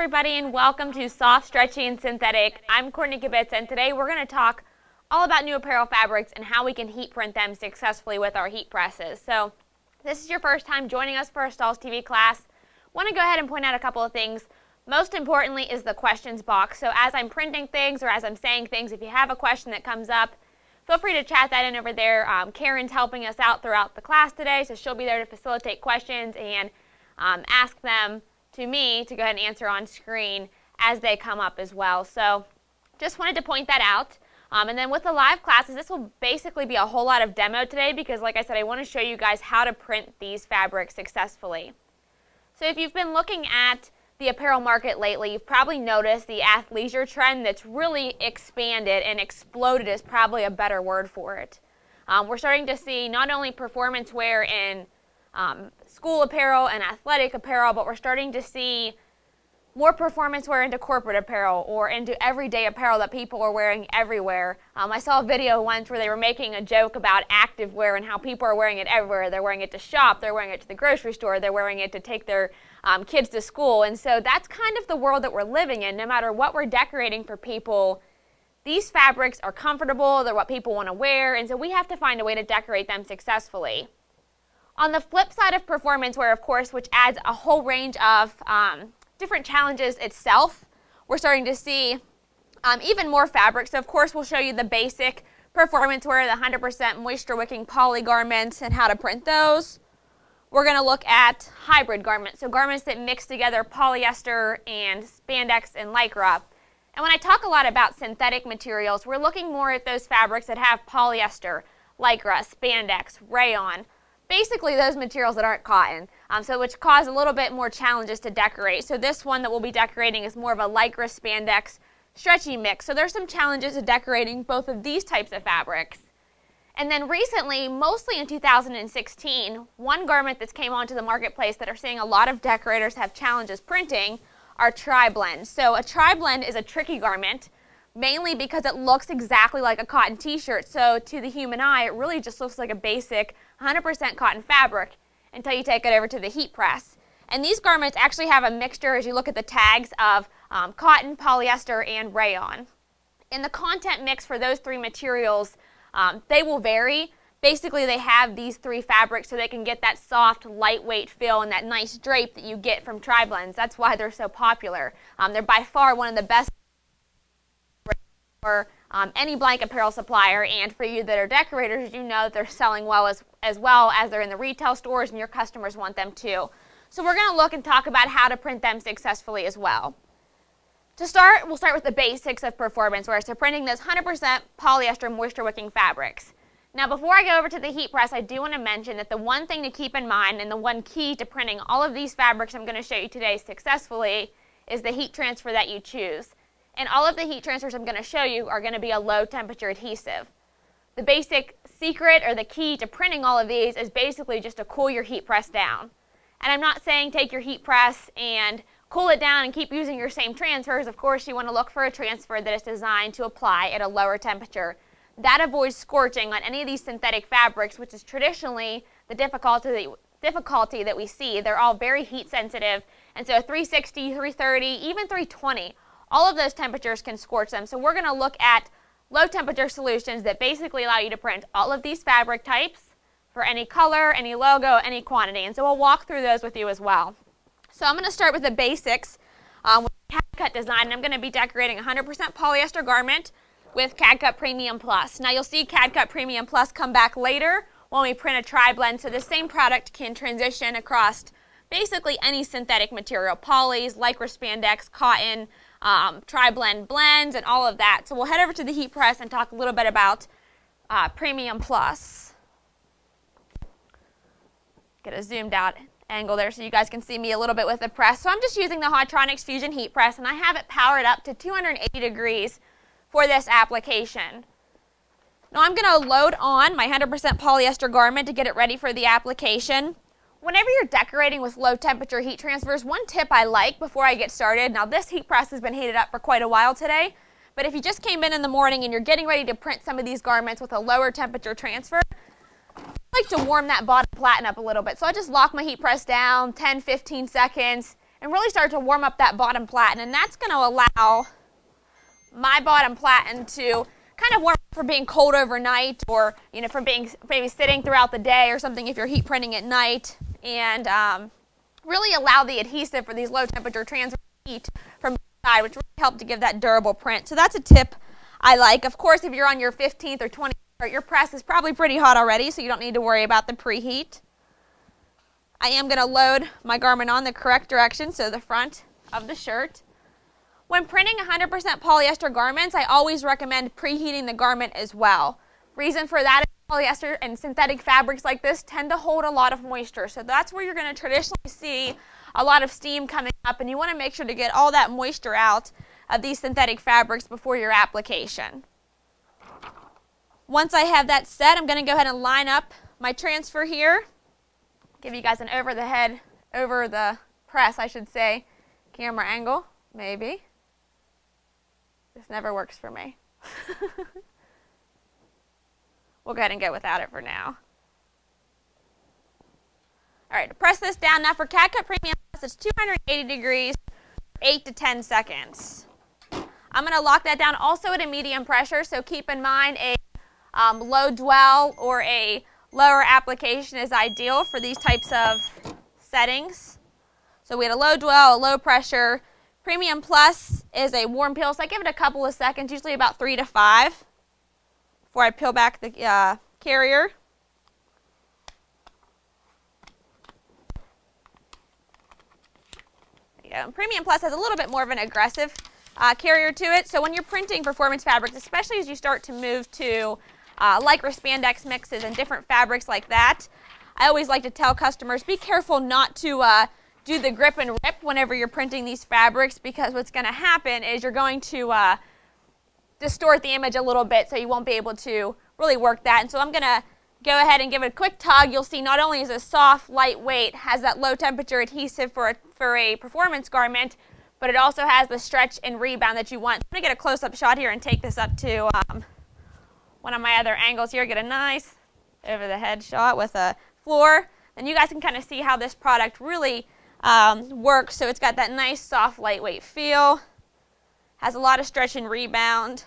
everybody, and welcome to Soft, Stretchy, and Synthetic. I'm Courtney Kubitza, and today we're going to talk all about new apparel fabrics and how we can heat print them successfully with our heat presses. So, this is your first time joining us for a Stahls TV class. Want to go ahead and point out a couple of things. Most importantly is the questions box. So, as I'm printing things or as I'm saying things, if you have a question that comes up, feel free to chat that in over there. Um, Karen's helping us out throughout the class today, so she'll be there to facilitate questions and um, ask them to me to go ahead and answer on screen as they come up as well. So just wanted to point that out. Um, and then with the live classes, this will basically be a whole lot of demo today because like I said, I want to show you guys how to print these fabrics successfully. So if you've been looking at the apparel market lately, you've probably noticed the athleisure trend that's really expanded and exploded is probably a better word for it. Um, we're starting to see not only performance wear in um, school apparel and athletic apparel, but we're starting to see more performance wear into corporate apparel or into everyday apparel that people are wearing everywhere. Um, I saw a video once where they were making a joke about active wear and how people are wearing it everywhere. They're wearing it to shop, they're wearing it to the grocery store, they're wearing it to take their um, kids to school. And so that's kind of the world that we're living in. No matter what we're decorating for people, these fabrics are comfortable, they're what people want to wear, and so we have to find a way to decorate them successfully. On the flip side of performance wear, of course, which adds a whole range of um, different challenges itself, we're starting to see um, even more fabric. So, of course, we'll show you the basic performance wear, the 100% moisture wicking poly garments, and how to print those. We're going to look at hybrid garments, so garments that mix together polyester and spandex and lycra. And when I talk a lot about synthetic materials, we're looking more at those fabrics that have polyester, lycra, spandex, rayon, basically those materials that aren't cotton, um, so which cause a little bit more challenges to decorate. So this one that we'll be decorating is more of a lycra spandex stretchy mix. So there's some challenges to decorating both of these types of fabrics. And then recently, mostly in 2016, one garment that's came onto the marketplace that are seeing a lot of decorators have challenges printing are tri-blends. So a tri-blend is a tricky garment mainly because it looks exactly like a cotton t-shirt. So to the human eye, it really just looks like a basic 100% cotton fabric until you take it over to the heat press. And these garments actually have a mixture, as you look at the tags, of um, cotton, polyester, and rayon. In the content mix for those three materials, um, they will vary. Basically, they have these three fabrics so they can get that soft, lightweight feel and that nice drape that you get from tri-blends. That's why they're so popular. Um, they're by far one of the best for um, any blank apparel supplier. And for you that are decorators, you know they're selling well as, as well as they're in the retail stores and your customers want them too. So we're going to look and talk about how to print them successfully as well. To start, we'll start with the basics of performance wear. So printing those 100% polyester moisture wicking fabrics. Now before I go over to the heat press, I do want to mention that the one thing to keep in mind and the one key to printing all of these fabrics I'm going to show you today successfully is the heat transfer that you choose. And all of the heat transfers I'm going to show you are going to be a low temperature adhesive. The basic secret or the key to printing all of these is basically just to cool your heat press down. And I'm not saying take your heat press and cool it down and keep using your same transfers. Of course, you want to look for a transfer that is designed to apply at a lower temperature. That avoids scorching on any of these synthetic fabrics, which is traditionally the difficulty that, difficulty that we see. They're all very heat sensitive. And so 360, 330, even 320 all of those temperatures can scorch them. So we're going to look at low temperature solutions that basically allow you to print all of these fabric types for any color, any logo, any quantity. And so we'll walk through those with you as well. So I'm going to start with the basics um, with CAD Cut design. And I'm going to be decorating 100% polyester garment with CAD Cut Premium Plus. Now you'll see CAD Cut Premium Plus come back later when we print a tri-blend. So the same product can transition across basically any synthetic material, polys, lycra spandex, cotton, um, tri-blend blends, and all of that. So we'll head over to the heat press and talk a little bit about uh, Premium Plus. Get a zoomed out angle there so you guys can see me a little bit with the press. So I'm just using the Hotronix Fusion heat press and I have it powered up to 280 degrees for this application. Now I'm going to load on my 100% polyester garment to get it ready for the application. Whenever you're decorating with low temperature heat transfers, one tip I like before I get started, now this heat press has been heated up for quite a while today, but if you just came in in the morning and you're getting ready to print some of these garments with a lower temperature transfer, I like to warm that bottom platen up a little bit. So I just lock my heat press down 10, 15 seconds, and really start to warm up that bottom platen. And that's going to allow my bottom platen to kind of warm up for being cold overnight or, you know, from being maybe sitting throughout the day or something if you're heat printing at night. And um, really allow the adhesive for these low temperature transfer heat from inside, which really help to give that durable print. So that's a tip I like. Of course, if you're on your 15th or 20th, your press is probably pretty hot already, so you don't need to worry about the preheat. I am going to load my garment on the correct direction, so the front of the shirt. When printing 100% polyester garments, I always recommend preheating the garment as well. Reason for that polyester and synthetic fabrics like this tend to hold a lot of moisture. So that's where you're going to traditionally see a lot of steam coming up and you want to make sure to get all that moisture out of these synthetic fabrics before your application. Once I have that set, I'm going to go ahead and line up my transfer here give you guys an over the head, over the press, I should say, camera angle, maybe. This never works for me. we'll go ahead and go without it for now. All right, press this down now for CAD-CUT Premium Plus, it's 280 degrees, 8 to 10 seconds. I'm going to lock that down also at a medium pressure, so keep in mind a um, low dwell or a lower application is ideal for these types of settings. So we had a low dwell, a low pressure. Premium Plus is a warm peel, so I give it a couple of seconds, usually about three to five, before I peel back the uh, carrier. Premium Plus has a little bit more of an aggressive uh, carrier to it, so when you're printing performance fabrics, especially as you start to move to uh, lycra spandex mixes and different fabrics like that. I always like to tell customers, be careful not to uh, do the grip and rip whenever you're printing these fabrics because what's going to happen is you're going to uh, distort the image a little bit so you won't be able to really work that. And so I'm going to go ahead and give it a quick tug. You'll see not only is it soft, lightweight, has that low temperature adhesive for a, for a performance garment, but it also has the stretch and rebound that you want. I'm going to get a close-up shot here and take this up to um, one of my other angles here, get a nice over the head shot with a floor. And you guys can kind of see how this product really um, works. So it's got that nice, soft, lightweight feel. Has a lot of stretch and rebound.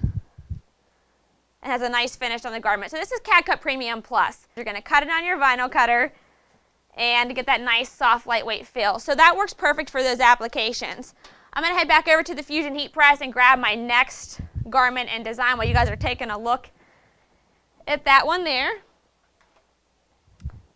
And has a nice finish on the garment. So this is CAD-CUT Premium Plus. You're going to cut it on your vinyl cutter and get that nice, soft, lightweight feel. So that works perfect for those applications. I'm going to head back over to the Fusion Heat Press and grab my next garment and design while you guys are taking a look at that one there.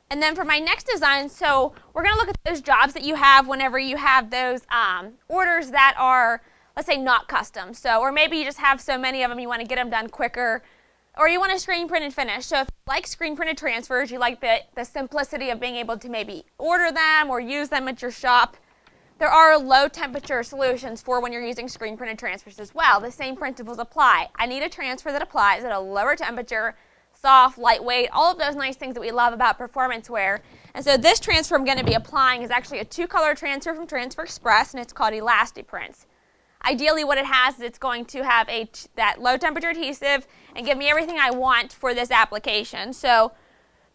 And then for my next design, so we're going to look at those jobs that you have whenever you have those um, orders that are, let's say, not custom. So, or maybe you just have so many of them, you want to get them done quicker, or you want to screen print and finish. So if you like screen printed transfers, you like the, the simplicity of being able to maybe order them or use them at your shop, there are low temperature solutions for when you're using screen printed transfers as well. The same principles apply. I need a transfer that applies at a lower temperature soft, lightweight, all of those nice things that we love about performance wear. And so this transfer I'm going to be applying is actually a two-color transfer from Transfer Express, and it's called ElastiPrint. Ideally, what it has is it's going to have a that low temperature adhesive and give me everything I want for this application. So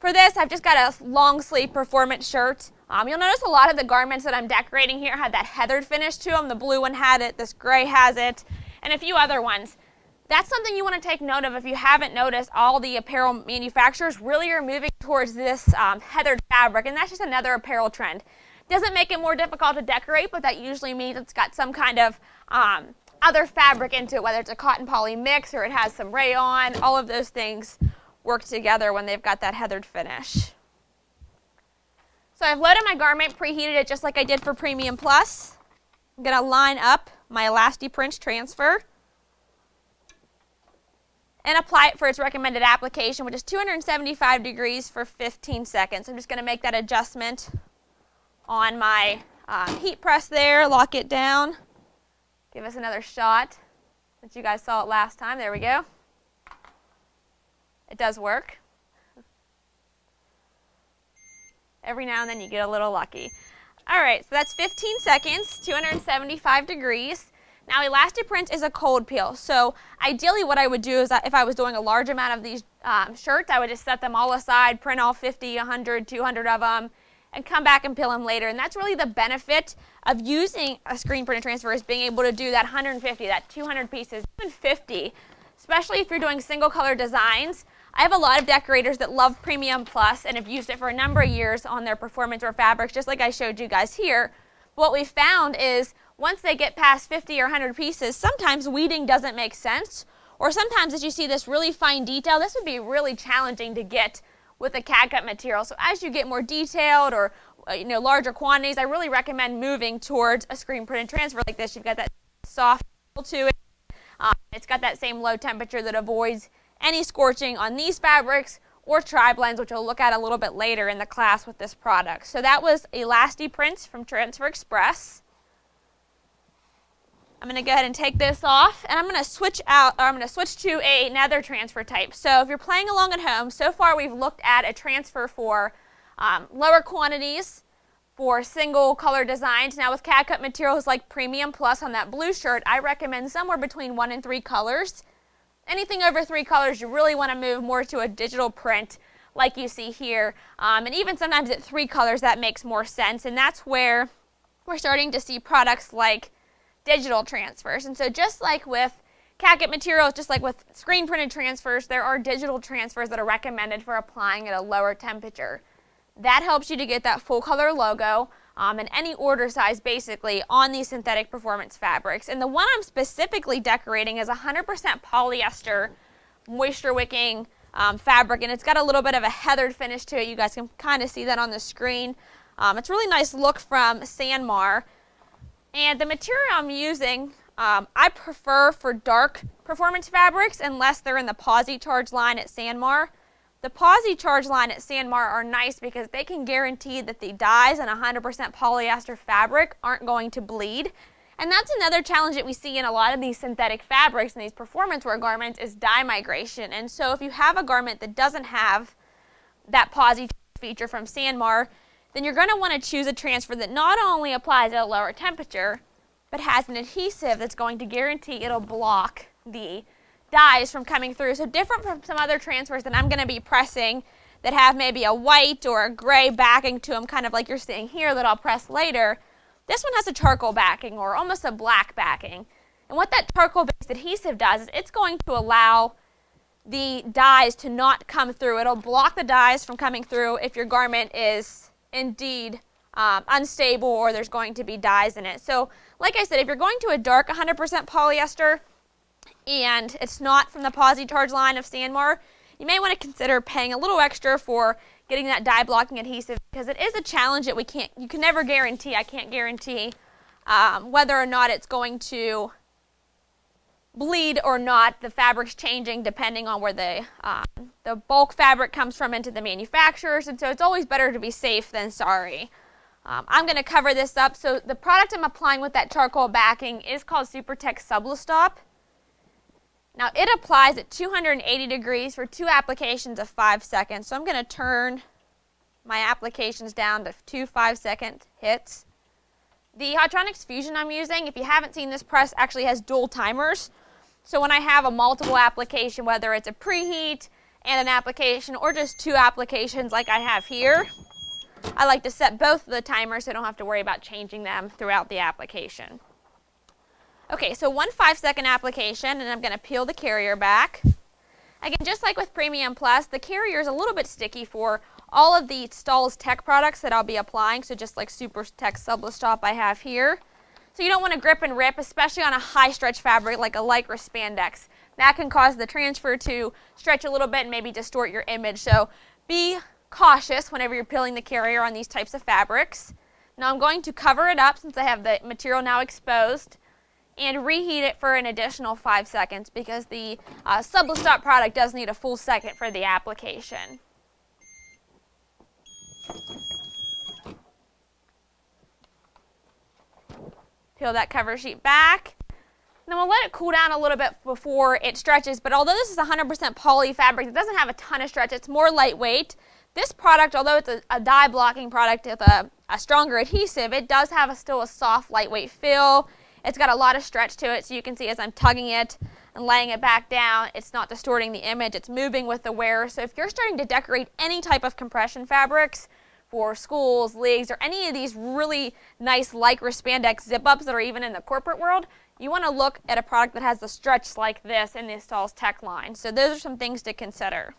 for this, I've just got a long sleeve performance shirt. Um, you'll notice a lot of the garments that I'm decorating here had that heathered finish to them. The blue one had it, this gray has it, and a few other ones. That's something you want to take note of if you haven't noticed all the apparel manufacturers really are moving towards this um, heathered fabric and that's just another apparel trend. Doesn't make it more difficult to decorate but that usually means it's got some kind of um, other fabric into it whether it's a cotton poly mix or it has some rayon, all of those things work together when they've got that heathered finish. So I've loaded my garment, preheated it just like I did for Premium Plus. I'm going to line up my ElastiPrint transfer and apply it for its recommended application, which is 275 degrees for 15 seconds. I'm just going to make that adjustment on my um, heat press there, lock it down, give us another shot since you guys saw it last time. There we go. It does work. Every now and then you get a little lucky. All right, so that's 15 seconds, 275 degrees. Now ElastiPrint is a cold peel, so ideally what I would do is if I was doing a large amount of these um, shirts, I would just set them all aside, print all 50, 100, 200 of them, and come back and peel them later. And that's really the benefit of using a screen print and transfer is being able to do that 150, that 200 pieces, even 50, especially if you're doing single color designs. I have a lot of decorators that love Premium Plus and have used it for a number of years on their performance or fabrics, just like I showed you guys here. What we found is once they get past 50 or 100 pieces, sometimes weeding doesn't make sense. Or sometimes as you see this really fine detail, this would be really challenging to get with a CAD cut material. So as you get more detailed or uh, you know larger quantities, I really recommend moving towards a screen print and transfer like this. You've got that soft feel to it. Um, it's got that same low temperature that avoids any scorching on these fabrics or tri-blends, which we'll look at a little bit later in the class with this product. So that was Elasti Prints from Transfer Express. I'm going to go ahead and take this off and I'm going to switch out, or I'm going to switch to a, another transfer type. So if you're playing along at home, so far we've looked at a transfer for um, lower quantities, for single color designs. Now with CAD cut materials like Premium Plus on that blue shirt, I recommend somewhere between one and three colors. Anything over three colors, you really want to move more to a digital print like you see here. Um, and even sometimes at three colors, that makes more sense. And that's where we're starting to see products like digital transfers. And so just like with CAD materials, just like with screen printed transfers, there are digital transfers that are recommended for applying at a lower temperature. That helps you to get that full color logo um, and any order size basically on these synthetic performance fabrics. And the one I'm specifically decorating is 100% polyester moisture wicking um, fabric and it's got a little bit of a heathered finish to it. You guys can kind of see that on the screen. Um, it's really nice look from Sanmar. And the material I'm using, um, I prefer for dark performance fabrics unless they're in the Posi Charge line at Sanmar. The Posi Charge line at Sanmar are nice because they can guarantee that the dyes in 100% polyester fabric aren't going to bleed. And that's another challenge that we see in a lot of these synthetic fabrics and these performance wear garments is dye migration. And so if you have a garment that doesn't have that Posi feature from Sanmar, then you're going to want to choose a transfer that not only applies at a lower temperature, but has an adhesive that's going to guarantee it'll block the dyes from coming through. So different from some other transfers that I'm going to be pressing that have maybe a white or a gray backing to them, kind of like you're seeing here that I'll press later. This one has a charcoal backing or almost a black backing. And what that charcoal-based adhesive does is it's going to allow the dyes to not come through. It'll block the dyes from coming through if your garment is indeed um, unstable or there's going to be dyes in it. So like I said, if you're going to a dark 100% polyester and it's not from the Posi Charge line of Sanmar, you may want to consider paying a little extra for getting that dye blocking adhesive because it is a challenge that we can't, you can never guarantee, I can't guarantee um, whether or not it's going to bleed or not. The fabric's changing depending on where the, um, the bulk fabric comes from into the manufacturers, and so it's always better to be safe than sorry. Um, I'm going to cover this up. So the product I'm applying with that charcoal backing is called SuperTech Sublistop. Now it applies at 280 degrees for two applications of five seconds. So I'm going to turn my applications down to two five second hits. The Hotronix Fusion I'm using, if you haven't seen this press, actually has dual timers. So when I have a multiple application, whether it's a preheat and an application or just two applications like I have here, I like to set both of the timers so I don't have to worry about changing them throughout the application. Okay, so one five second application and I'm going to peel the carrier back. Again, just like with Premium Plus, the carrier is a little bit sticky for all of the Stahls Tech products that I'll be applying, so just like Super Tech Sublistop I have here. So you don't want to grip and rip, especially on a high stretch fabric like a Lycra spandex. That can cause the transfer to stretch a little bit and maybe distort your image. So be cautious whenever you're peeling the carrier on these types of fabrics. Now I'm going to cover it up since I have the material now exposed and reheat it for an additional five seconds because the uh, product does need a full second for the application. Peel that cover sheet back. Then we'll let it cool down a little bit before it stretches, but although this is 100% poly fabric, it doesn't have a ton of stretch. It's more lightweight. This product, although it's a, a dye blocking product with a, a, stronger adhesive, it does have a, still a soft, lightweight feel. It's got a lot of stretch to it, so you can see as I'm tugging it and laying it back down, it's not distorting the image. It's moving with the wearer. So if you're starting to decorate any type of compression fabrics, for schools, leagues, or any of these really nice lycra spandex zip-ups that are even in the corporate world, you want to look at a product that has the stretch like this in the Stahls Tech line. So those are some things to consider.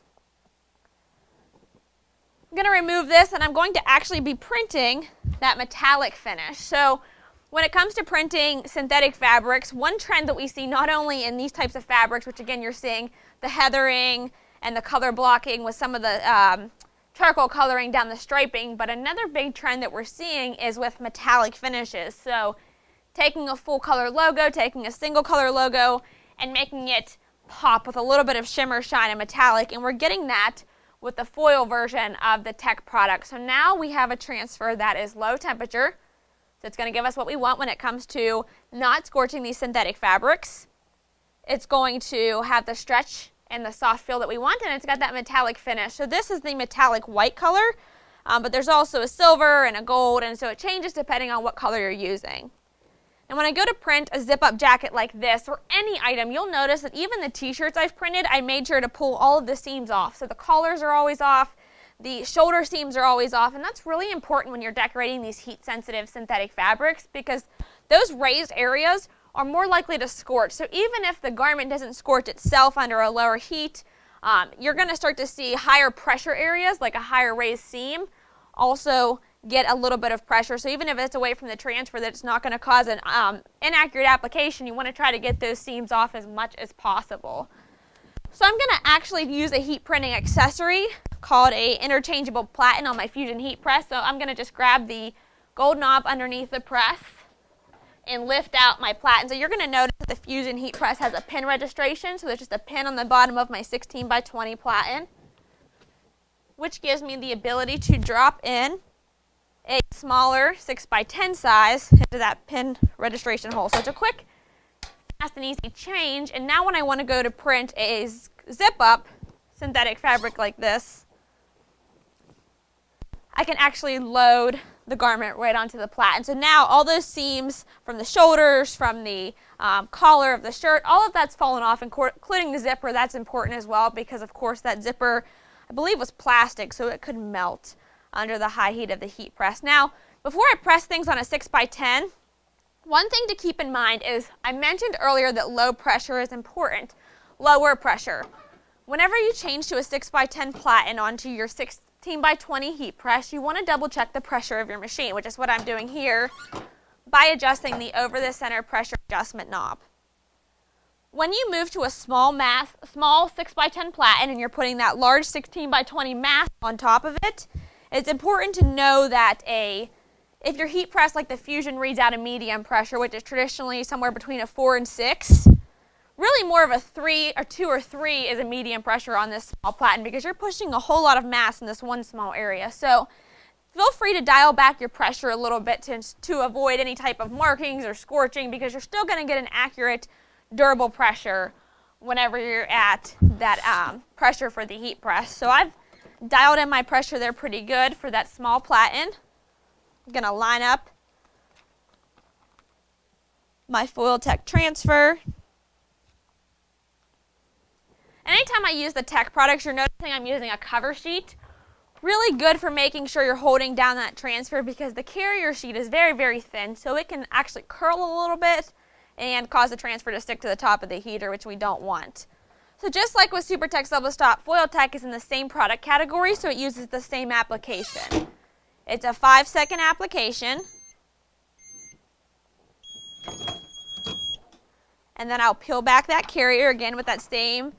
I'm going to remove this and I'm going to actually be printing that metallic finish. So when it comes to printing synthetic fabrics, one trend that we see not only in these types of fabrics, which again you're seeing the heathering and the color blocking with some of the um, charcoal coloring down the striping, but another big trend that we're seeing is with metallic finishes. So taking a full color logo, taking a single color logo, and making it pop with a little bit of shimmer, shine, and metallic, and we're getting that with the foil version of the tech product. So now we have a transfer that is low temperature, so it's going to give us what we want when it comes to not scorching these synthetic fabrics. It's going to have the stretch and the soft feel that we want, and it's got that metallic finish. So this is the metallic white color, um, but there's also a silver and a gold, and so it changes depending on what color you're using. And when I go to print a zip-up jacket like this, or any item, you'll notice that even the t-shirts I've printed, I made sure to pull all of the seams off. So the collars are always off, the shoulder seams are always off, and that's really important when you're decorating these heat-sensitive synthetic fabrics because those raised areas are more likely to scorch. So even if the garment doesn't scorch itself under a lower heat, um, you're going to start to see higher pressure areas, like a higher raised seam, also get a little bit of pressure. So even if it's away from the transfer that it's not going to cause an um, inaccurate application, you want to try to get those seams off as much as possible. So I'm going to actually use a heat printing accessory called a interchangeable platen on my Fusion heat press. So I'm going to just grab the gold knob underneath the press and lift out my platen. So you're going to notice that the Fusion heat press has a pin registration. So there's just a pin on the bottom of my 16 by 20 platen, which gives me the ability to drop in a smaller 6 by 10 size into that pin registration hole. So it's a quick, fast and easy change. And now when I want to go to print a zip up synthetic fabric like this, I can actually load the garment right onto the platen. So now all those seams from the shoulders, from the um, collar of the shirt, all of that's fallen off, including the zipper. That's important as well because, of course, that zipper, I believe, was plastic, so it could melt under the high heat of the heat press. Now, before I press things on a 6x10, one thing to keep in mind is I mentioned earlier that low pressure is important. Lower pressure. Whenever you change to a 6x10 platen onto your 6 16 by 20 heat press, you want to double check the pressure of your machine, which is what I'm doing here by adjusting the over the center pressure adjustment knob. When you move to a small mass, small 6 by 10 platen and you're putting that large 16 by 20 mass on top of it, it's important to know that a if your heat press like the Fusion reads out a medium pressure, which is traditionally somewhere between a 4 and 6, really more of a three or two or three is a medium pressure on this small platen because you're pushing a whole lot of mass in this one small area. So feel free to dial back your pressure a little bit to, to avoid any type of markings or scorching because you're still going to get an accurate durable pressure whenever you're at that um, pressure for the heat press. So I've dialed in my pressure there pretty good for that small platen. I'm going to line up my Foil Tech transfer anytime I use the tech products, you're noticing I'm using a cover sheet. Really good for making sure you're holding down that transfer because the carrier sheet is very, very thin, so it can actually curl a little bit and cause the transfer to stick to the top of the heater, which we don't want. So just like with SuperTech Sublistop, FoilTech is in the same product category, so it uses the same application. It's a five second application. And then I'll peel back that carrier again with that same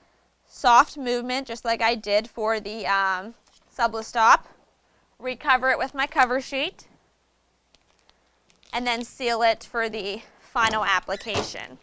soft movement, just like I did for the um, Sublistop. Recover it with my cover sheet. And then seal it for the final application.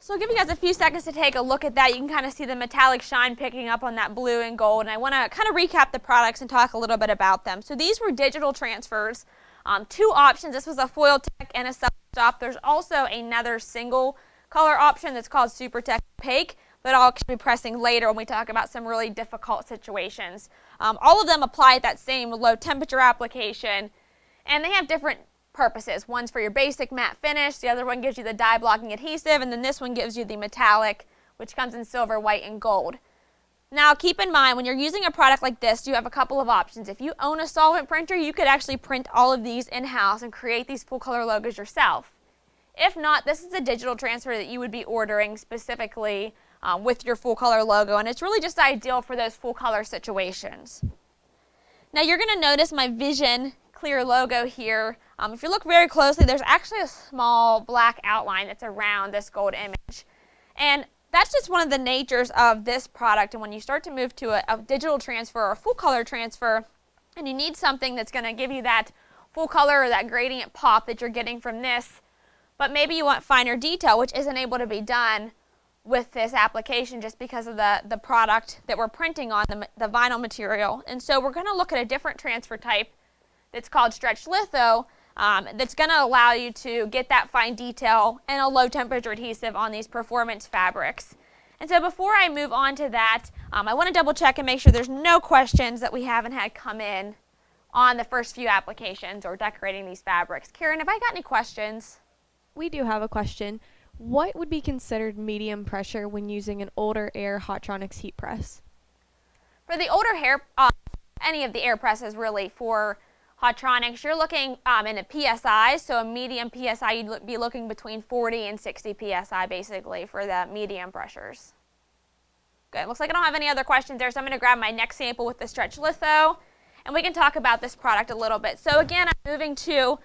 So I'll give you guys a few seconds to take a look at that. You can kind of see the metallic shine picking up on that blue and gold. And I want to kind of recap the products and talk a little bit about them. So these were digital transfers um, two options. This was a foil tech and a sub stop. There's also another single color option that's called Super Tech Opaque that I'll be pressing later when we talk about some really difficult situations. Um, all of them apply at that same low temperature application and they have different purposes. One's for your basic matte finish, the other one gives you the dye blocking adhesive, and then this one gives you the metallic, which comes in silver, white, and gold. Now keep in mind when you're using a product like this, you have a couple of options. If you own a solvent printer, you could actually print all of these in-house and create these full color logos yourself. If not, this is a digital transfer that you would be ordering specifically um, with your full color logo, and it's really just ideal for those full color situations. Now you're going to notice my Vision clear logo here. Um, if you look very closely, there's actually a small black outline that's around this gold image. And that's just one of the natures of this product. And when you start to move to a, a digital transfer or a full color transfer, and you need something that's going to give you that full color or that gradient pop that you're getting from this, but maybe you want finer detail, which isn't able to be done with this application just because of the, the product that we're printing on, the, the vinyl material. And so we're going to look at a different transfer type that's called stretch litho um, that's going to allow you to get that fine detail and a low temperature adhesive on these performance fabrics. And so before I move on to that, um, I want to double check and make sure there's no questions that we haven't had come in on the first few applications or decorating these fabrics. Karen, have I got any questions? We do have a question. What would be considered medium pressure when using an older air Hotronix heat press? For the older hair, uh, any of the air presses really for Hotronix, you're looking um, in a PSI, so a medium PSI, you'd be looking between 40 and 60 PSI basically for the medium pressures. Good, looks like I don't have any other questions there, so I'm going to grab my next sample with the stretch litho, and we can talk about this product a little bit. So again, I'm moving to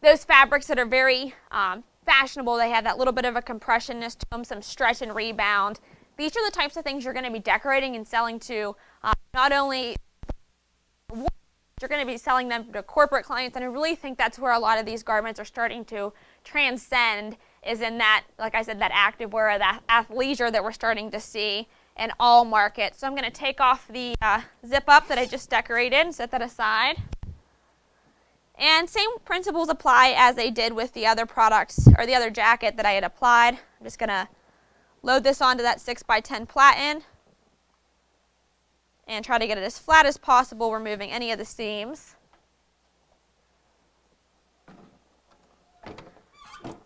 those fabrics that are very um, fashionable. They have that little bit of a compressionness to them, some stretch and rebound. These are the types of things you're going to be decorating and selling to uh, not only you're going to be selling them to corporate clients, and I really think that's where a lot of these garments are starting to transcend is in that, like I said, that active wear, that athleisure that we're starting to see in all markets. So I'm going to take off the uh, zip up that I just decorated and set that aside. And same principles apply as they did with the other products or the other jacket that I had applied. I'm just going to load this onto that 6x10 platen and try to get it as flat as possible, removing any of the seams.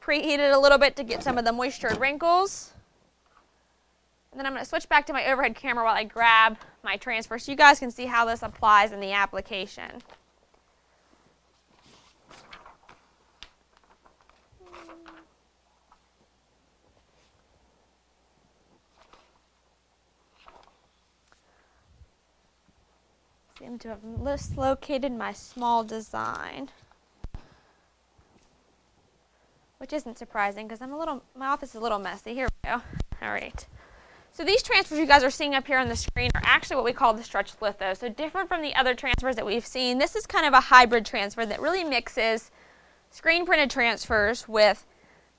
Preheat it a little bit to get some of the moisture and wrinkles. And then I'm going to switch back to my overhead camera while I grab my transfer so you guys can see how this applies in the application. Seem to have mislocated my small design. Which isn't surprising because I'm a little, my office is a little messy. Here we go. All right. So these transfers you guys are seeing up here on the screen are actually what we call the stretch litho. So different from the other transfers that we've seen, this is kind of a hybrid transfer that really mixes screen printed transfers with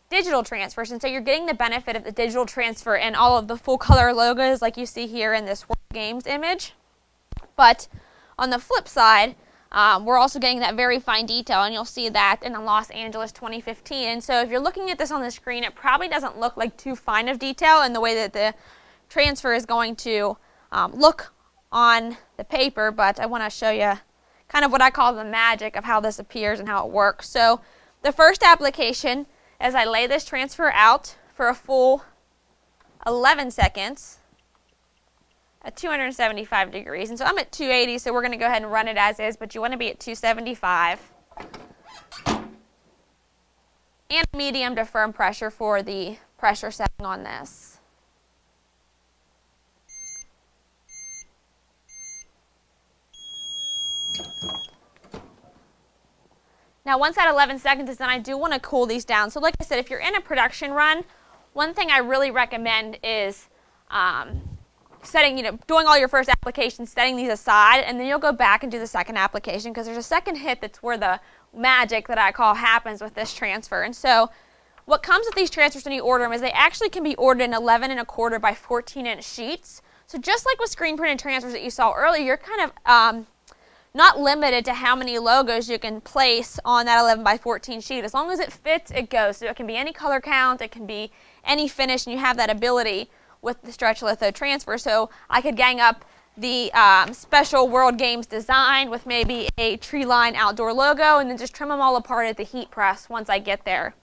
digital transfers. And so you're getting the benefit of the digital transfer and all of the full color logos like you see here in this World Games image. But on the flip side, um, we're also getting that very fine detail, and you'll see that in the Los Angeles 2015. And so if you're looking at this on the screen, it probably doesn't look like too fine of detail in the way that the transfer is going to um, look on the paper, but I want to show you kind of what I call the magic of how this appears and how it works. So the first application, as I lay this transfer out for a full 11 seconds, at 275 degrees. And so I'm at 280, so we're going to go ahead and run it as is, but you want to be at 275. And medium to firm pressure for the pressure setting on this. Now once that 11 seconds is done, I do want to cool these down. So like I said, if you're in a production run, one thing I really recommend is um, setting, you know, doing all your first applications, setting these aside, and then you'll go back and do the second application because there's a second hit that's where the magic that I call happens with this transfer. And so what comes with these transfers when you order them is they actually can be ordered in 11 and a quarter by 14 inch sheets. So just like with screen printed transfers that you saw earlier, you're kind of um, not limited to how many logos you can place on that 11 by 14 sheet. As long as it fits, it goes. So it can be any color count, it can be any finish, and you have that ability with the stretch litho transfer. So I could gang up the um, special World Games design with maybe a tree line outdoor logo and then just trim them all apart at the heat press once I get there.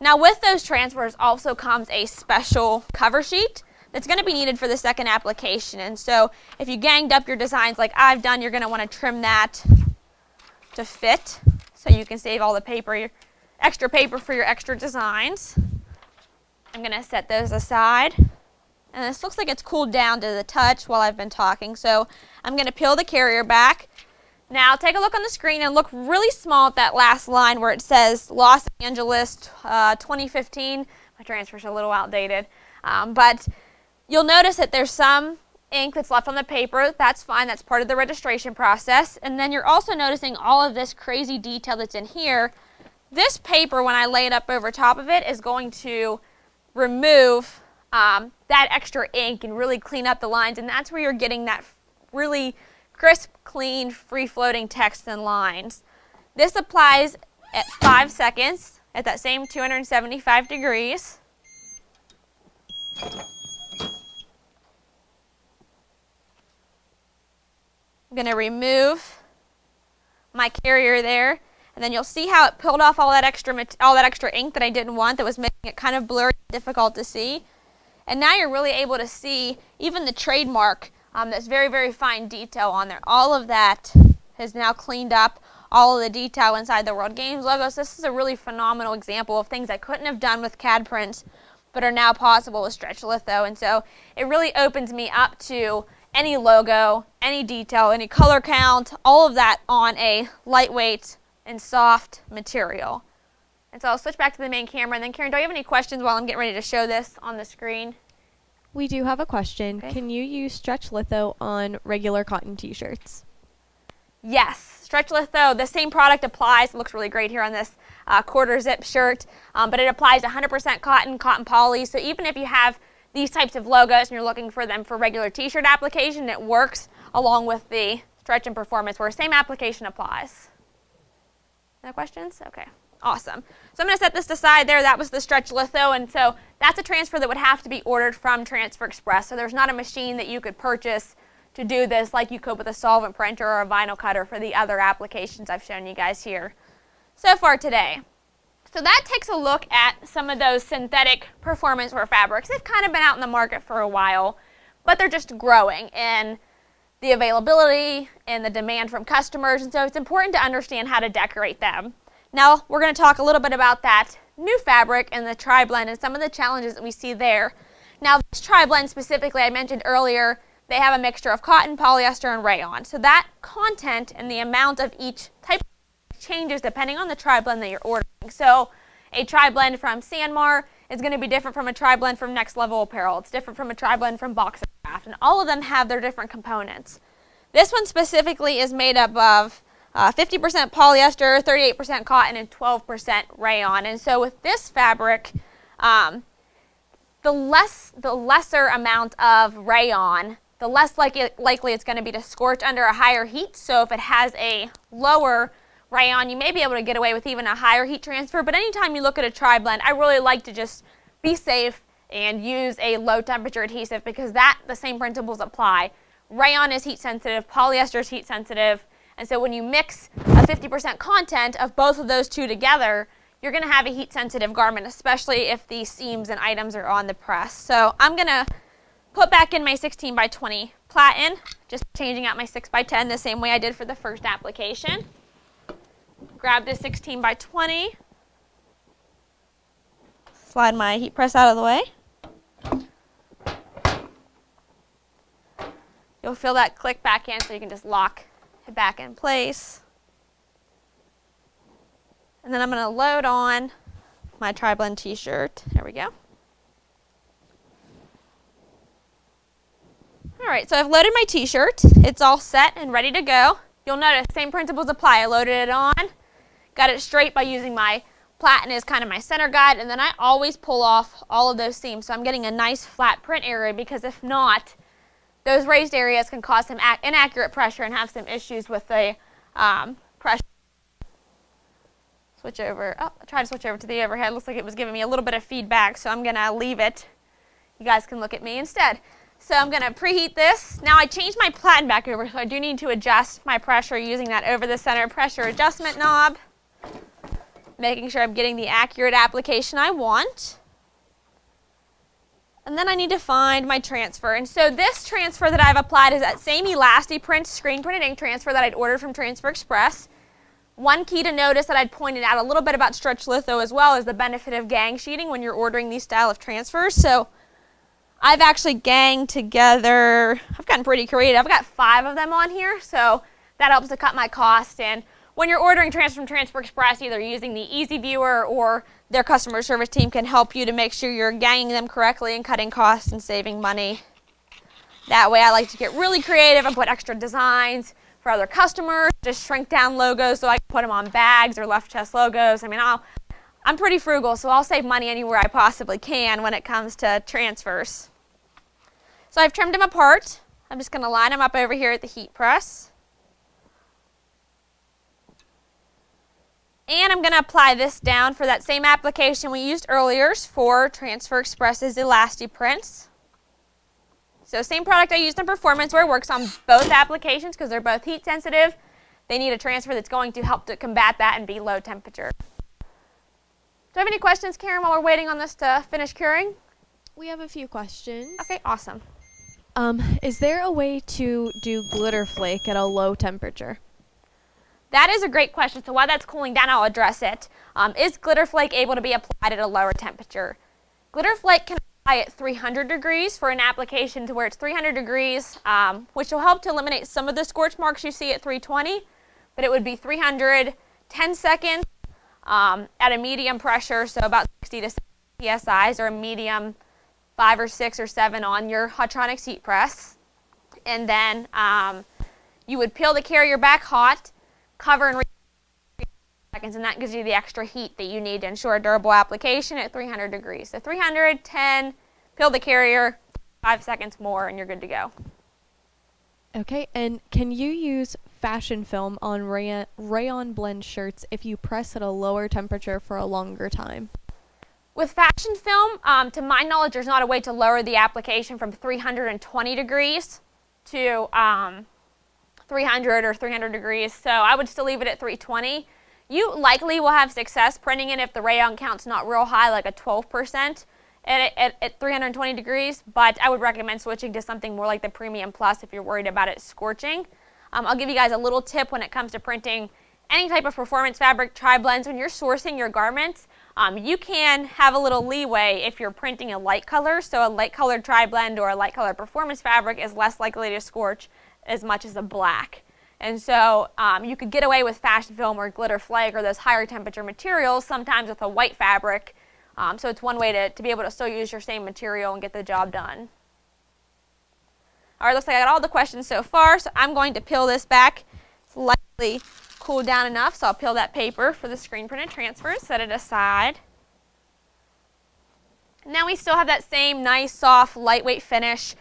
Now with those transfers also comes a special cover sheet that's going to be needed for the second application. And so if you ganged up your designs like I've done, you're going to want to trim that to fit so you can save all the paper, extra paper for your extra designs. I'm going to set those aside. And this looks like it's cooled down to the touch while I've been talking. So I'm going to peel the carrier back. Now take a look on the screen and look really small at that last line where it says Los Angeles uh, 2015. My transfer's a little outdated. Um, but you'll notice that there's some ink that's left on the paper. That's fine. That's part of the registration process. And then you're also noticing all of this crazy detail that's in here. This paper, when I lay it up over top of it, is going to remove um, that extra ink and really clean up the lines. And that's where you're getting that really crisp, clean, free-floating text and lines. This applies at 5 seconds at that same 275 degrees. I'm going to remove my carrier there and then you'll see how it pulled off all that extra all that extra ink that I didn't want that was making it kind of blurry difficult to see. And now you're really able to see even the trademark um, that's very, very fine detail on there. All of that is now cleaned up, all of the detail inside the World Games logos. This is a really phenomenal example of things I couldn't have done with CAD prints, but are now possible with stretch litho. And so it really opens me up to any logo, any detail, any color count, all of that on a lightweight and soft material. And so I'll switch back to the main camera. And then Karen, do you have any questions while I'm getting ready to show this on the screen? We do have a question. Okay. Can you use stretch litho on regular cotton t-shirts? Yes, stretch litho, the same product applies. It looks really great here on this uh, quarter zip shirt, um, but it applies 100% cotton, cotton poly. So even if you have these types of logos and you're looking for them for regular t-shirt application, it works along with the stretch and performance where same application applies. No questions? Okay. Awesome. So I'm going to set this aside there. That was the stretch litho, and so that's a transfer that would have to be ordered from Transfer Express. So there's not a machine that you could purchase to do this like you could with a solvent printer or a vinyl cutter for the other applications I've shown you guys here so far today. So that takes a look at some of those synthetic performance wear fabrics. They've kind of been out in the market for a while, but they're just growing in the availability and the demand from customers, and so it's important to understand how to decorate them. Now we're going to talk a little bit about that new fabric and the tri-blend and some of the challenges that we see there. Now this tri-blend specifically I mentioned earlier, they have a mixture of cotton, polyester, and rayon. So that content and the amount of each type changes depending on the tri-blend that you're ordering. So a tri-blend from Sanmar is going to be different from a tri-blend from Next Level Apparel. It's different from a tri-blend from Boxercraft. And all of them have their different components. This one specifically is made up of 50% uh, polyester, 38% cotton, and 12% rayon. And so with this fabric, um, the less the lesser amount of rayon, the less likely, likely it's going to be to scorch under a higher heat. So if it has a lower rayon, you may be able to get away with even a higher heat transfer. But anytime you look at a tri-blend, I really like to just be safe and use a low temperature adhesive because that the same principles apply. Rayon is heat sensitive, polyester is heat sensitive, and so when you mix a 50% content of both of those two together, you're going to have a heat sensitive garment, especially if the seams and items are on the press. So I'm going to put back in my 16 by 20 platen, just changing out my 6 by 10 the same way I did for the first application. Grab the 16 by 20, slide my heat press out of the way. You'll feel that click back in so you can just lock back in place. And then I'm going to load on my tri-blend t-shirt. There we go. Alright, so I've loaded my t-shirt. It's all set and ready to go. You'll notice same principles apply. I loaded it on, got it straight by using my platen as kind of my center guide, and then I always pull off all of those seams. So I'm getting a nice flat print area because if not, those raised areas can cause some inaccurate pressure and have some issues with the um, pressure. Switch over. Oh, I tried to switch over to the overhead. Looks like it was giving me a little bit of feedback, so I'm going to leave it. You guys can look at me instead. So I'm going to preheat this. Now I changed my platen back over, so I do need to adjust my pressure using that over the center pressure adjustment knob, making sure I'm getting the accurate application I want. And then I need to find my transfer. And so this transfer that I've applied is that same ElastiPrint screen printed ink transfer that I'd ordered from Transfer Express. One key to notice that I'd pointed out a little bit about stretch litho as well is the benefit of gang sheeting when you're ordering these style of transfers. So I've actually ganged together, I've gotten pretty creative. I've got five of them on here, so that helps to cut my cost. And when you're ordering transfer from Transfer Express, either using the Easy Viewer or their customer service team can help you to make sure you're ganging them correctly and cutting costs and saving money. That way I like to get really creative and put extra designs for other customers, just shrink down logos so I can put them on bags or left chest logos. I mean, I'll, I'm pretty frugal, so I'll save money anywhere I possibly can when it comes to transfers. So I've trimmed them apart. I'm just going to line them up over here at the heat press. And I'm going to apply this down for that same application we used earlier for Transfer Express's ElastiPrints. So same product I used in Performance Wear works on both applications because they're both heat sensitive. They need a transfer that's going to help to combat that and be low temperature. Do you have any questions, Karen, while we're waiting on this to finish curing? We have a few questions. Okay, awesome. Um, is there a way to do glitter flake at a low temperature? That is a great question. So while that's cooling down, I'll address it. Um, is glitter flake able to be applied at a lower temperature? Glitter flake can apply at 300 degrees for an application to where it's 300 degrees, um, which will help to eliminate some of the scorch marks you see at 320. But it would be 300, 10 seconds um, at a medium pressure, so about 60 to 70 psi's, or a medium five or six or seven on your Hotronix heat press. And then um, you would peel the carrier back hot, cover and seconds, and that gives you the extra heat that you need to ensure a durable application at 300 degrees. So 300, 10, peel the carrier, five seconds more, and you're good to go. Okay, and can you use fashion film on rayon, rayon blend shirts if you press at a lower temperature for a longer time? With fashion film, um, to my knowledge, there's not a way to lower the application from 320 degrees to um, 300 or 300 degrees. So I would still leave it at 320. You likely will have success printing it if the rayon count's not real high, like a 12% at, at, at 320 degrees, but I would recommend switching to something more like the Premium Plus if you're worried about it scorching. Um, I'll give you guys a little tip when it comes to printing any type of performance fabric tri-blends. When you're sourcing your garments, um, you can have a little leeway if you're printing a light color, so a light colored tri-blend or a light colored performance fabric is less likely to scorch as much as a black. And so um, you could get away with fashion film or glitter flake or those higher temperature materials sometimes with a white fabric. Um, so it's one way to, to be able to still use your same material and get the job done. All right, looks like I got all the questions so far, so I'm going to peel this back. It's lightly cooled down enough, so I'll peel that paper for the screen printed transfer, set it aside. Now we still have that same nice, soft, lightweight finish.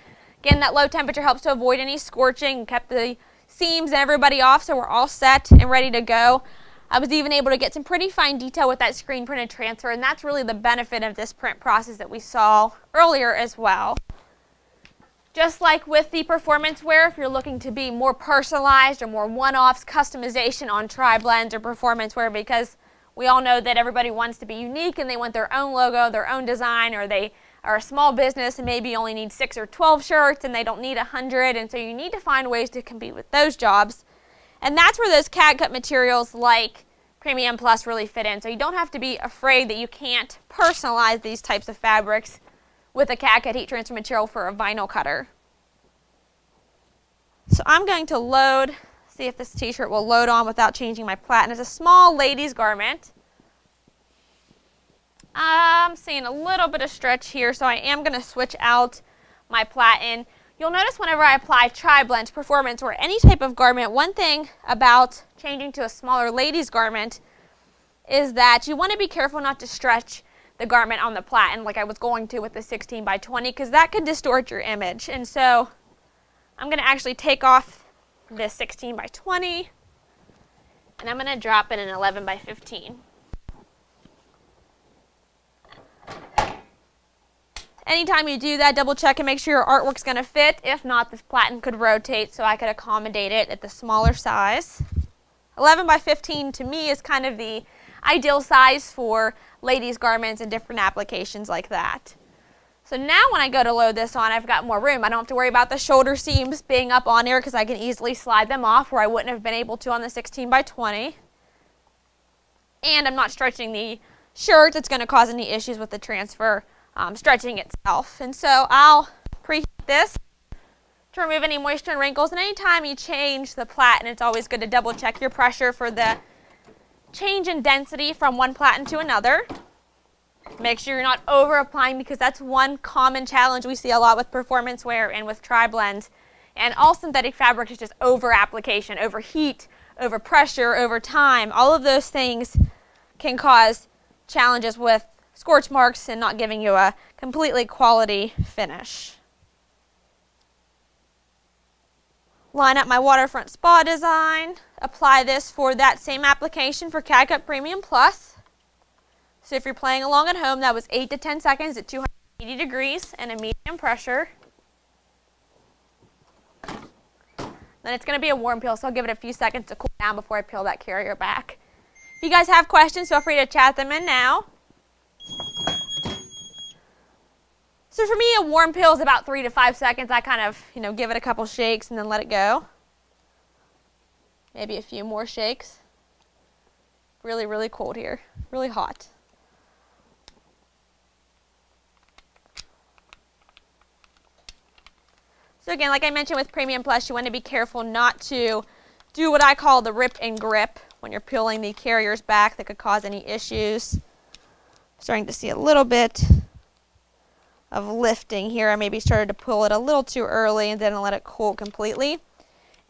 Again, that low temperature helps to avoid any scorching, kept the seams and everybody off, so we're all set and ready to go. I was even able to get some pretty fine detail with that screen printed transfer, and that's really the benefit of this print process that we saw earlier as well. Just like with the performance wear, if you're looking to be more personalized or more one-offs, customization on tri-blends or performance wear because we all know that everybody wants to be unique and they want their own logo, their own design, or they are a small business and maybe only need six or 12 shirts and they don't need a 100, and so you need to find ways to compete with those jobs. And that's where those CAD cut materials like Premium Plus really fit in. So you don't have to be afraid that you can't personalize these types of fabrics with a CAD cut heat transfer material for a vinyl cutter. So I'm going to load, see if this t-shirt will load on without changing my platen. It's a small ladies garment. I'm seeing a little bit of stretch here, so I am going to switch out my platen. You'll notice whenever I apply tri-blend performance or any type of garment, one thing about changing to a smaller ladies garment is that you want to be careful not to stretch the garment on the platen like I was going to with the 16 by 20 because that could distort your image. And so I'm going to actually take off this 16 by 20 and I'm going to drop it in 11 by 15. Anytime you do that, double check and make sure your artwork's going to fit. If not, this platen could rotate so I could accommodate it at the smaller size. 11 by 15 to me is kind of the ideal size for ladies' garments and different applications like that. So now when I go to load this on, I've got more room. I don't have to worry about the shoulder seams being up on here because I can easily slide them off where I wouldn't have been able to on the 16 by 20. And I'm not stretching the shirt. It's going to cause any issues with the transfer um, stretching itself. And so I'll preheat this to remove any moisture and wrinkles. And anytime you change the platen, it's always good to double check your pressure for the change in density from one platen to another. Make sure you're not over applying because that's one common challenge we see a lot with performance wear and with tri-blends. And all synthetic fabrics is just over application, over heat, over pressure, over time. All of those things can cause challenges with scorch marks and not giving you a completely quality finish. Line up my waterfront spa design. Apply this for that same application for CADCut Premium Plus. So if you're playing along at home, that was 8 to 10 seconds at 280 degrees and a medium pressure. Then it's going to be a warm peel, so I'll give it a few seconds to cool down before I peel that carrier back. If you guys have questions, feel free to chat them in now. So for me, a warm peel is about three to five seconds. I kind of, you know, give it a couple shakes and then let it go. Maybe a few more shakes. Really, really cold here. Really hot. So again, like I mentioned with Premium Plus, you want to be careful not to do what I call the rip and grip when you're peeling the carriers back that could cause any issues. Starting to see a little bit of lifting here. I maybe started to pull it a little too early and then let it cool completely.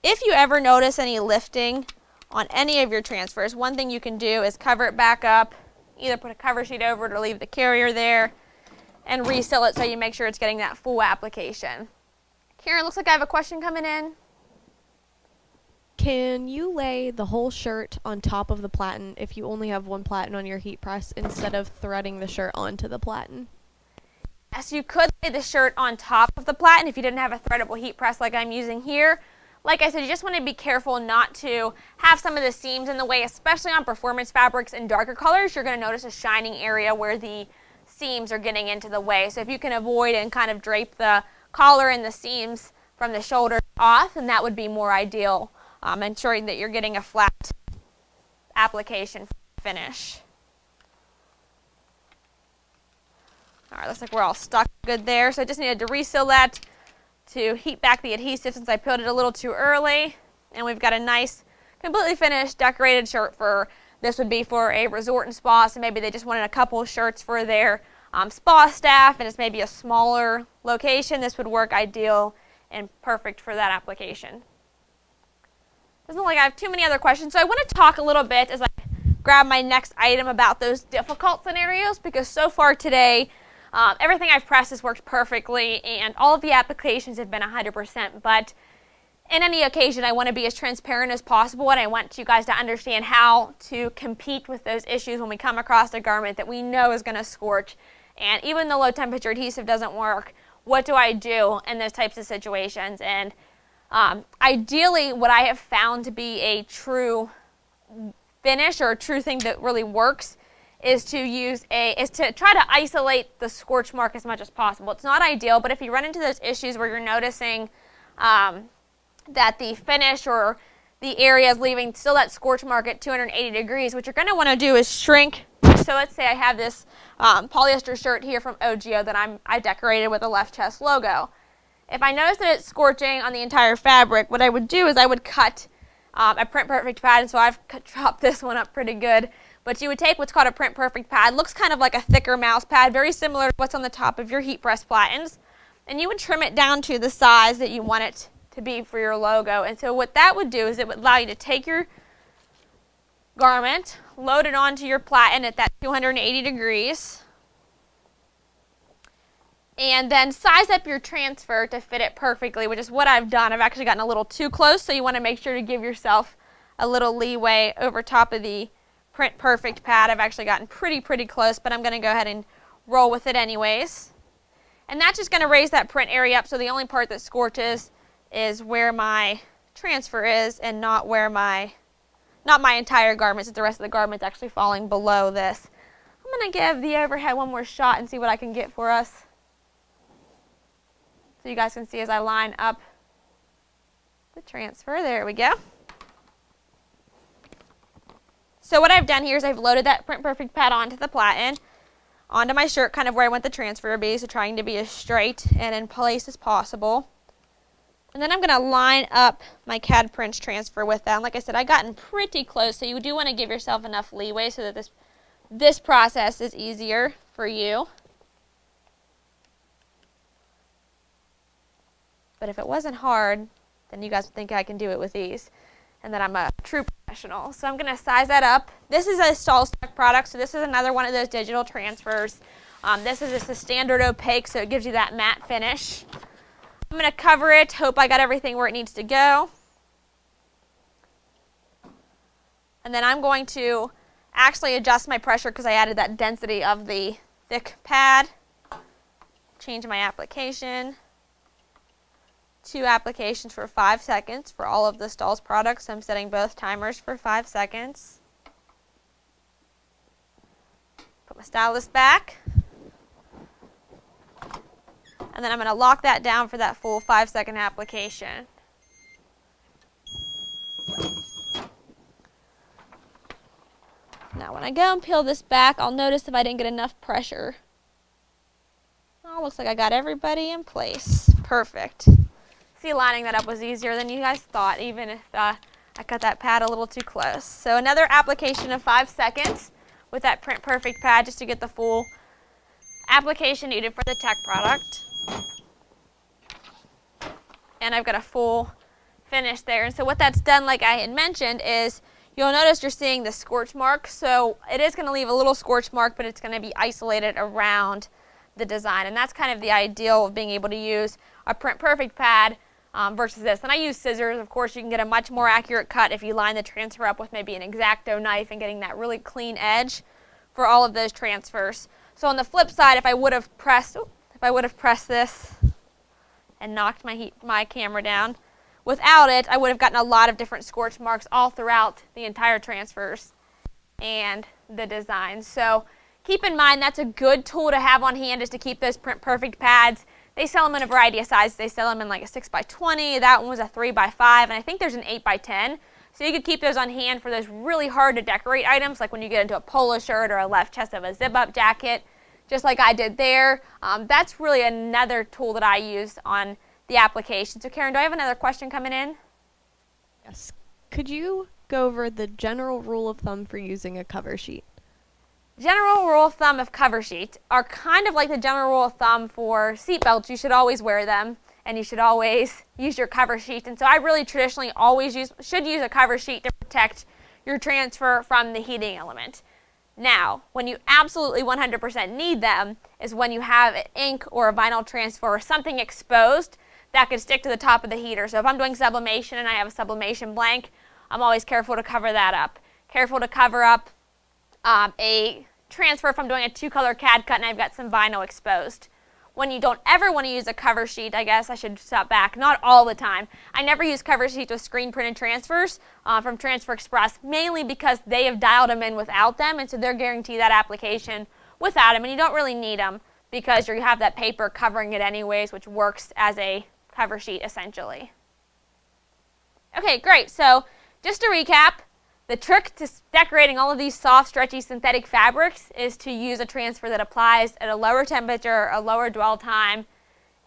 If you ever notice any lifting on any of your transfers, one thing you can do is cover it back up, either put a cover sheet over it or leave the carrier there, and reseal it so you make sure it's getting that full application. Karen, looks like I have a question coming in. Can you lay the whole shirt on top of the platen if you only have one platen on your heat press instead of threading the shirt onto the platen? Yes, you could lay the shirt on top of the platen if you didn't have a threadable heat press like I'm using here. Like I said, you just want to be careful not to have some of the seams in the way, especially on performance fabrics and darker colors. You're going to notice a shining area where the seams are getting into the way. So if you can avoid and kind of drape the collar and the seams from the shoulder off, and that would be more ideal, um, ensuring that you're getting a flat application finish. All right, looks like we're all stuck good there. So I just needed to reseal that to heat back the adhesive since I peeled it a little too early. And we've got a nice, completely finished, decorated shirt for, this would be for a resort and spa, so maybe they just wanted a couple shirts for their um, spa staff and it's maybe a smaller location, this would work ideal and perfect for that application. Doesn't look like I have too many other questions, so I want to talk a little bit as I grab my next item about those difficult scenarios because so far today, um, everything I've pressed has worked perfectly and all of the applications have been 100%, but in any occasion, I want to be as transparent as possible and I want you guys to understand how to compete with those issues when we come across a garment that we know is going to scorch and even the low temperature adhesive doesn't work, what do I do in those types of situations? And um, ideally, what I have found to be a true finish or a true thing that really works is to use a is to try to isolate the scorch mark as much as possible. It's not ideal, but if you run into those issues where you're noticing um, that the finish or the area is leaving still that scorch mark at 280 degrees, what you're going to want to do is shrink. So let's say I have this um, polyester shirt here from OGIO that I'm, I decorated with a left chest logo. If I notice that it's scorching on the entire fabric, what I would do is I would cut um, a print perfect pad, and so I've chopped this one up pretty good. But you would take what's called a print perfect pad, looks kind of like a thicker mouse pad, very similar to what's on the top of your heat press platens, and you would trim it down to the size that you want it to be for your logo. And so what that would do is it would allow you to take your garment, load it onto your platen at that 280 degrees, and then size up your transfer to fit it perfectly, which is what I've done. I've actually gotten a little too close, so you want to make sure to give yourself a little leeway over top of the print perfect pad. I've actually gotten pretty, pretty close, but I'm going to go ahead and roll with it anyways. And that's just going to raise that print area up so the only part that scorches is where my transfer is and not where my, not my entire garment, since the rest of the garment's actually falling below this. I'm going to give the overhead one more shot and see what I can get for us. So you guys can see as I line up the transfer. There we go. So what I've done here is I've loaded that Print Perfect pad onto the platen, onto my shirt, kind of where I want the transfer to be, so trying to be as straight and in place as possible. And then I'm going to line up my CAD prints transfer with that. And like I said, I've gotten pretty close, so you do want to give yourself enough leeway so that this, this process is easier for you. But if it wasn't hard, then you guys would think I can do it with ease and that I'm a true professional. So I'm going to size that up. This is a StolzTech product, so this is another one of those digital transfers. Um, this is just a standard opaque, so it gives you that matte finish. I'm going to cover it, hope I got everything where it needs to go. And then I'm going to actually adjust my pressure because I added that density of the thick pad. Change my application two applications for five seconds for all of the Stahls' products. I'm setting both timers for five seconds. Put my stylus back. And then I'm going to lock that down for that full five second application. Now when I go and peel this back, I'll notice if I didn't get enough pressure. Oh, looks like I got everybody in place. Perfect. See, lining that up was easier than you guys thought, even if uh, I cut that pad a little too close. So another application of five seconds with that Print Perfect pad just to get the full application needed for the tech product. And I've got a full finish there. And so what that's done, like I had mentioned, is you'll notice you're seeing the scorch mark. So it is going to leave a little scorch mark, but it's going to be isolated around the design. And that's kind of the ideal of being able to use a Print Perfect pad um, versus this. And I use scissors. Of course, you can get a much more accurate cut if you line the transfer up with maybe an X-Acto knife and getting that really clean edge for all of those transfers. So on the flip side, if I would have pressed, if I would have pressed this and knocked my heat, my camera down, without it, I would have gotten a lot of different scorch marks all throughout the entire transfers and the design. So keep in mind that's a good tool to have on hand is to keep those print perfect pads they sell them in a variety of sizes. They sell them in like a 6 by 20 That one was a 3 by 5 and I think there's an 8 by 10 So you could keep those on hand for those really hard to decorate items, like when you get into a polo shirt or a left chest of a zip-up jacket, just like I did there. Um, that's really another tool that I use on the application. So Karen, do I have another question coming in? Yes. Could you go over the general rule of thumb for using a cover sheet? General rule of thumb of cover sheets are kind of like the general rule of thumb for seatbelts. You should always wear them and you should always use your cover sheet. And so I really traditionally always use should use a cover sheet to protect your transfer from the heating element. Now, when you absolutely 100% need them is when you have an ink or a vinyl transfer or something exposed that could stick to the top of the heater. So if I'm doing sublimation and I have a sublimation blank, I'm always careful to cover that up. Careful to cover up um, a transfer from doing a two color CAD cut and I've got some vinyl exposed. When you don't ever want to use a cover sheet, I guess I should stop back, not all the time. I never use cover sheets with screen printed transfers uh, from Transfer Express, mainly because they have dialed them in without them, and so they're guaranteed that application without them, and you don't really need them because you have that paper covering it anyways, which works as a cover sheet essentially. Okay, great. So just to recap, the trick to decorating all of these soft, stretchy synthetic fabrics is to use a transfer that applies at a lower temperature, a lower dwell time,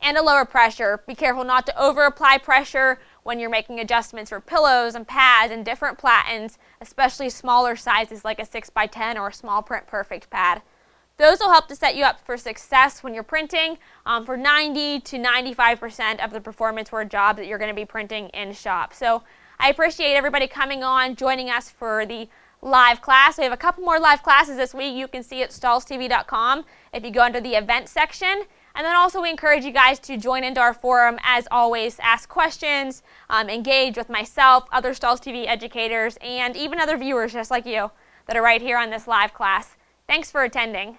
and a lower pressure. Be careful not to over apply pressure when you're making adjustments for pillows and pads and different platens, especially smaller sizes like a 6x10 or a small print perfect pad. Those will help to set you up for success when you're printing um, for 90 to 95% of the performance work jobs that you're going to be printing in shop. So I appreciate everybody coming on, joining us for the live class. We have a couple more live classes this week. You can see at stahlstv.com if you go under the event section. And then also we encourage you guys to join into our forum. As always, ask questions, um, engage with myself, other Stahls' TV educators, and even other viewers just like you that are right here on this live class. Thanks for attending.